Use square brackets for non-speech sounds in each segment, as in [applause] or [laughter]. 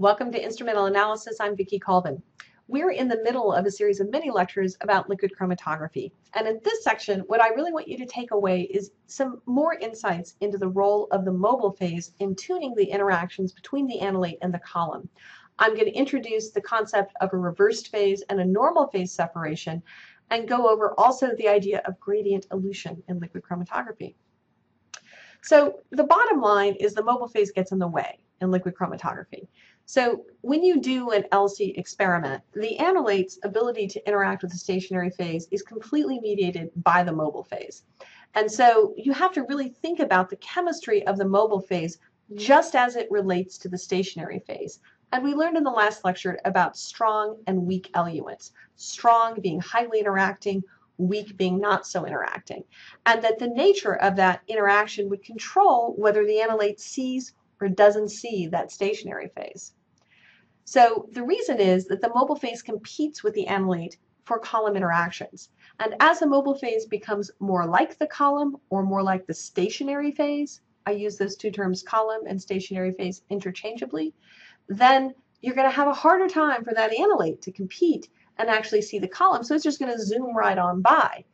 Welcome to Instrumental Analysis. I'm Vicki Colvin. We're in the middle of a series of mini lectures about liquid chromatography. And in this section, what I really want you to take away is some more insights into the role of the mobile phase in tuning the interactions between the analyte and the column. I'm going to introduce the concept of a reversed phase and a normal phase separation and go over also the idea of gradient elution in liquid chromatography. So the bottom line is the mobile phase gets in the way in liquid chromatography. So when you do an LC experiment, the analyte's ability to interact with the stationary phase is completely mediated by the mobile phase. And so you have to really think about the chemistry of the mobile phase just as it relates to the stationary phase. And we learned in the last lecture about strong and weak eluents. Strong being highly interacting, weak being not so interacting. And that the nature of that interaction would control whether the analyte sees or doesn't see that stationary phase. So the reason is that the mobile phase competes with the analyte for column interactions. And as the mobile phase becomes more like the column or more like the stationary phase, I use those two terms column and stationary phase interchangeably, then you're going to have a harder time for that analyte to compete and actually see the column. So it's just going to zoom right on by.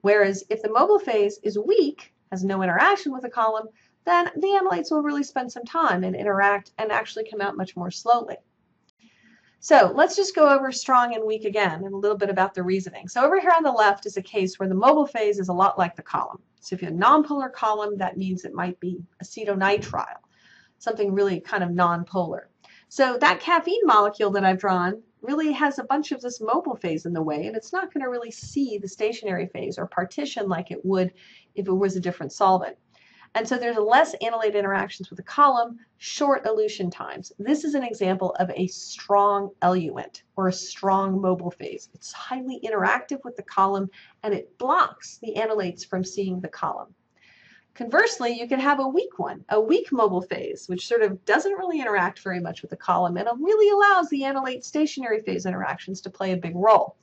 Whereas if the mobile phase is weak, has no interaction with the column, then the analytes will really spend some time and interact and actually come out much more slowly. So let's just go over strong and weak again and a little bit about the reasoning. So over here on the left is a case where the mobile phase is a lot like the column. So if you have a nonpolar column, that means it might be acetonitrile, something really kind of nonpolar. So that caffeine molecule that I've drawn really has a bunch of this mobile phase in the way, and it's not going to really see the stationary phase or partition like it would if it was a different solvent. And so there's less analyte interactions with the column, short elution times. This is an example of a strong eluent or a strong mobile phase. It's highly interactive with the column and it blocks the analytes from seeing the column. Conversely, you can have a weak one, a weak mobile phase, which sort of doesn't really interact very much with the column and really allows the analyte stationary phase interactions to play a big role.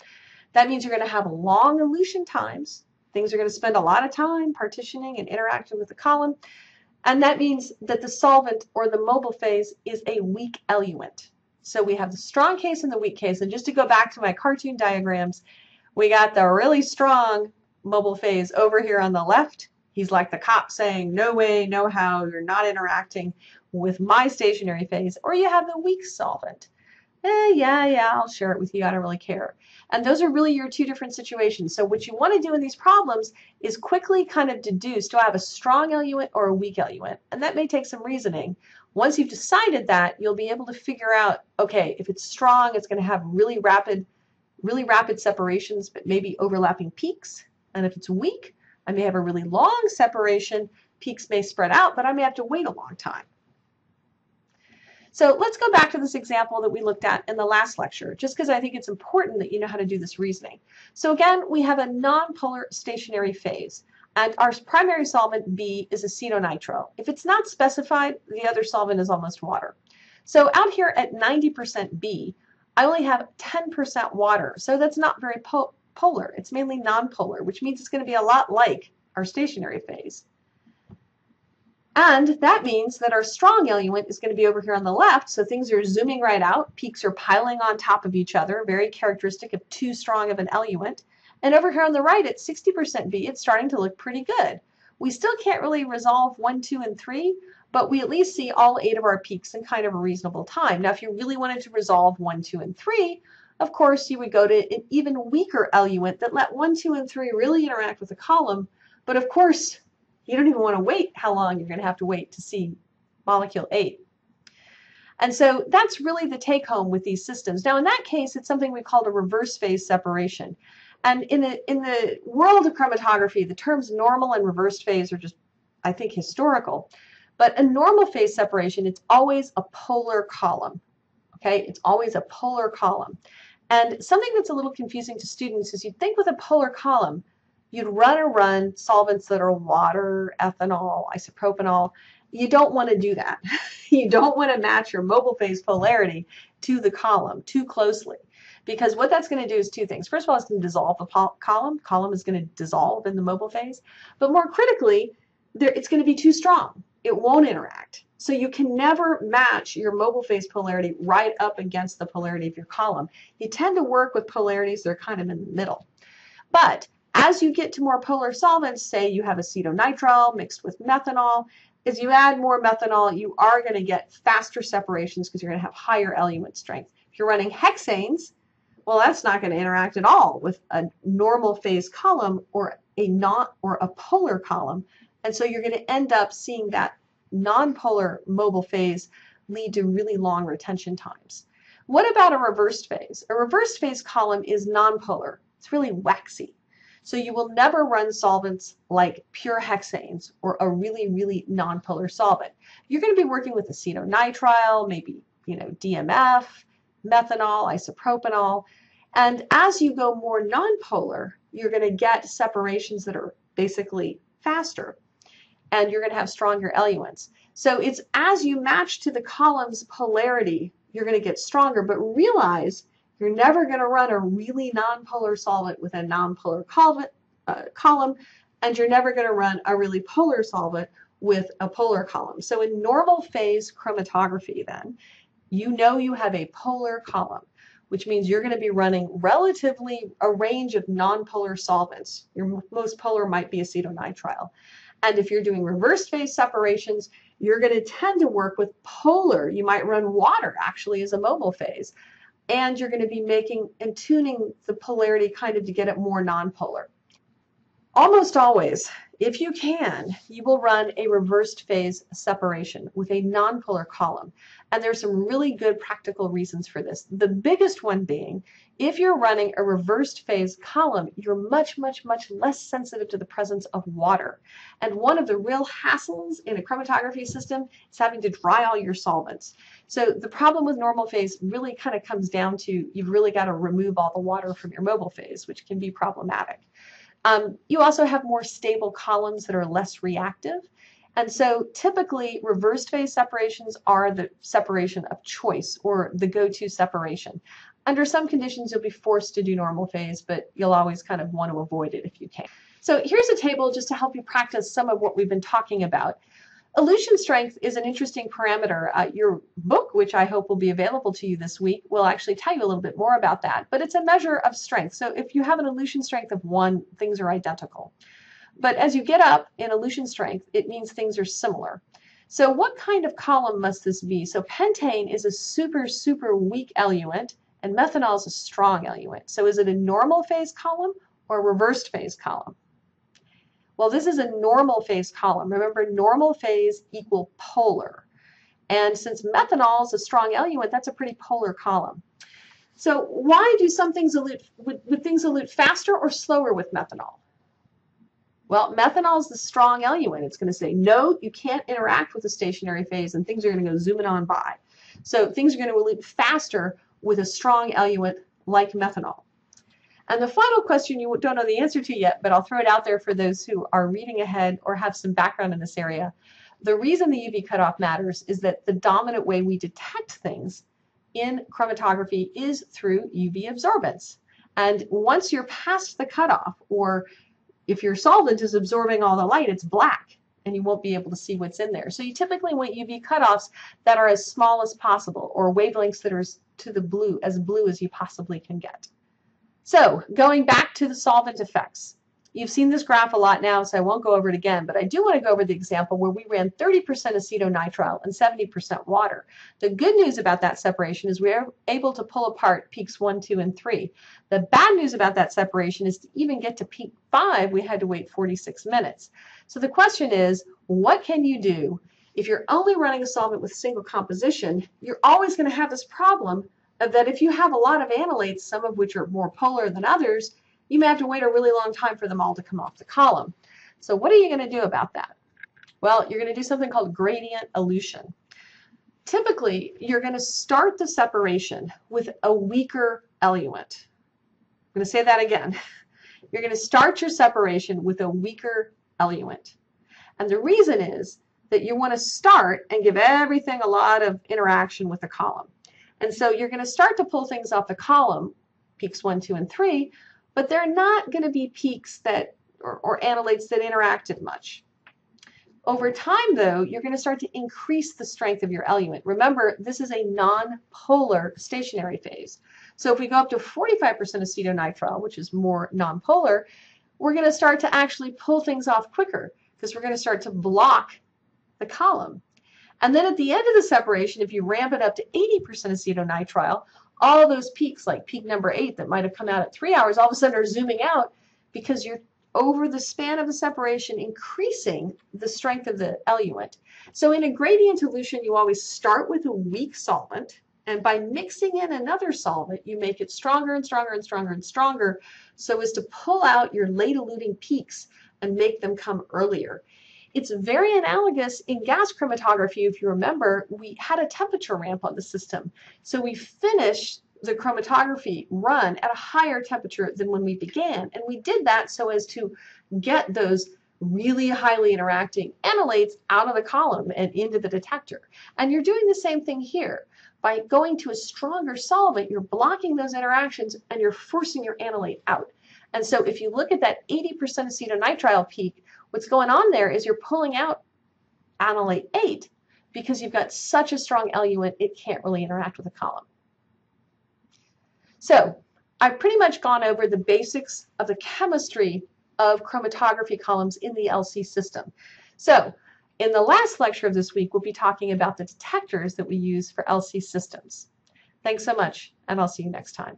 That means you're going to have long elution times, Things are going to spend a lot of time partitioning and interacting with the column. And that means that the solvent or the mobile phase is a weak eluent. So we have the strong case and the weak case. And just to go back to my cartoon diagrams, we got the really strong mobile phase over here on the left. He's like the cop saying, no way, no how, you're not interacting with my stationary phase. Or you have the weak solvent. Eh, yeah, yeah, I'll share it with you. I don't really care. And those are really your two different situations. So what you want to do in these problems is quickly kind of deduce, do I have a strong eluent or a weak eluent? And that may take some reasoning. Once you've decided that, you'll be able to figure out, okay, if it's strong, it's going to have really rapid, really rapid separations, but maybe overlapping peaks. And if it's weak, I may have a really long separation. Peaks may spread out, but I may have to wait a long time. So let's go back to this example that we looked at in the last lecture, just because I think it's important that you know how to do this reasoning. So again, we have a nonpolar stationary phase. And our primary solvent B is acetonitrile. If it's not specified, the other solvent is almost water. So out here at 90% B, I only have 10% water. So that's not very po polar. It's mainly nonpolar, which means it's going to be a lot like our stationary phase. And that means that our strong eluent is going to be over here on the left, so things are zooming right out. Peaks are piling on top of each other, very characteristic of too strong of an eluent. And over here on the right at 60% B, it's starting to look pretty good. We still can't really resolve 1, 2, and 3, but we at least see all eight of our peaks in kind of a reasonable time. Now, if you really wanted to resolve 1, 2, and 3, of course, you would go to an even weaker eluent that let 1, 2, and 3 really interact with the column. But of course, you don't even want to wait how long you're going to have to wait to see molecule 8. And so that's really the take home with these systems. Now in that case, it's something we call a reverse phase separation. And in the, in the world of chromatography, the terms normal and reversed phase are just, I think, historical. But a normal phase separation, it's always a polar column. Okay, it's always a polar column. And something that's a little confusing to students is you'd think with a polar column, you'd run or run solvents that are water, ethanol, isopropanol. You don't want to do that. [laughs] you don't want to match your mobile phase polarity to the column too closely because what that's going to do is two things. First of all, it's going to dissolve the column. Column is going to dissolve in the mobile phase. But more critically, there, it's going to be too strong. It won't interact. So you can never match your mobile phase polarity right up against the polarity of your column. You tend to work with polarities that are kind of in the middle. But as you get to more polar solvents, say you have acetonitrile mixed with methanol, as you add more methanol, you are going to get faster separations because you're going to have higher eluent strength. If you're running hexanes, well, that's not going to interact at all with a normal phase column or a not or a polar column. And so you're going to end up seeing that nonpolar mobile phase lead to really long retention times. What about a reversed phase? A reversed phase column is nonpolar. It's really waxy. So you will never run solvents like pure hexanes or a really, really nonpolar solvent. You're going to be working with acetonitrile, maybe, you know, DMF, methanol, isopropanol. And as you go more nonpolar, you're going to get separations that are basically faster and you're going to have stronger eluents. So it's as you match to the column's polarity, you're going to get stronger, but realize you're never going to run a really nonpolar solvent with a nonpolar column, uh, column, and you're never going to run a really polar solvent with a polar column. So in normal phase chromatography then, you know you have a polar column, which means you're going to be running relatively a range of nonpolar solvents. Your most polar might be acetonitrile. And if you're doing reverse phase separations, you're going to tend to work with polar. You might run water actually as a mobile phase. And you're going to be making and tuning the polarity kind of to get it more nonpolar. Almost always, if you can, you will run a reversed phase separation with a nonpolar column. And there's some really good practical reasons for this. The biggest one being, if you're running a reversed phase column, you're much, much, much less sensitive to the presence of water. And one of the real hassles in a chromatography system is having to dry all your solvents. So the problem with normal phase really kind of comes down to you've really got to remove all the water from your mobile phase, which can be problematic. Um, you also have more stable columns that are less reactive. And so typically reversed phase separations are the separation of choice or the go-to separation. Under some conditions, you'll be forced to do normal phase, but you'll always kind of want to avoid it if you can. So here's a table just to help you practice some of what we've been talking about. Elution strength is an interesting parameter. Uh, your book, which I hope will be available to you this week, will actually tell you a little bit more about that. But it's a measure of strength. So if you have an elution strength of one, things are identical. But as you get up in elution strength, it means things are similar. So what kind of column must this be? So pentane is a super, super weak eluent, and methanol is a strong eluent. So is it a normal phase column or a reversed phase column? Well, this is a normal phase column. Remember, normal phase equal polar. And since methanol is a strong eluent, that's a pretty polar column. So why do some things elute, would, would things elute faster or slower with methanol? Well, methanol is the strong eluent. It's going to say, no, you can't interact with the stationary phase, and things are going to go zooming on by. So things are going to elute faster with a strong eluent like methanol. And the final question you don't know the answer to yet, but I'll throw it out there for those who are reading ahead or have some background in this area. The reason the UV cutoff matters is that the dominant way we detect things in chromatography is through UV absorbance. And once you're past the cutoff, or if your solvent is absorbing all the light, it's black and you won't be able to see what's in there. So you typically want UV cutoffs that are as small as possible or wavelengths that are to the blue, as blue as you possibly can get. So going back to the solvent effects. You've seen this graph a lot now, so I won't go over it again, but I do want to go over the example where we ran 30% acetonitrile and 70% water. The good news about that separation is we are able to pull apart peaks 1, 2, and 3. The bad news about that separation is to even get to peak 5, we had to wait 46 minutes. So the question is, what can you do if you're only running a solvent with single composition, you're always going to have this problem Uh, that if you have a lot of analytes, some of which are more polar than others, you may have to wait a really long time for them all to come off the column. So what are you going to do about that? Well, you're going to do something called gradient elution. Typically, you're going to start the separation with a weaker eluent. I'm going to say that again. [laughs] You're going to start your separation with a weaker eluent. And the reason is that you want to start and give everything a lot of interaction with the column. And so you're going to start to pull things off the column, peaks one, two, and three, but they're not going to be peaks that or, or analytes that interacted much. Over time, though, you're going to start to increase the strength of your eluent. Remember, this is a non-polar stationary phase. So if we go up to 45% acetonitrile, which is more nonpolar, we're going to start to actually pull things off quicker because we're going to start to block the column. And then at the end of the separation, if you ramp it up to 80% acetonitrile, all those peaks, like peak number eight that might have come out at three hours, all of a sudden are zooming out because you're over the span of the separation increasing the strength of the eluent. So in a gradient elution, you always start with a weak solvent, and by mixing in another solvent, you make it stronger and stronger and stronger and stronger so as to pull out your late eluting peaks and make them come earlier. It's very analogous in gas chromatography. If you remember, we had a temperature ramp on the system. So we finished the chromatography run at a higher temperature than when we began. And we did that so as to get those really highly interacting analytes out of the column and into the detector. And you're doing the same thing here. By going to a stronger solvent, you're blocking those interactions and you're forcing your analyte out. And so if you look at that 80% acetonitrile peak, what's going on there is you're pulling out analyte 8 because you've got such a strong eluent, it can't really interact with the column. So I've pretty much gone over the basics of the chemistry of chromatography columns in the LC system. So in the last lecture of this week, we'll be talking about the detectors that we use for LC systems. Thanks so much, and I'll see you next time.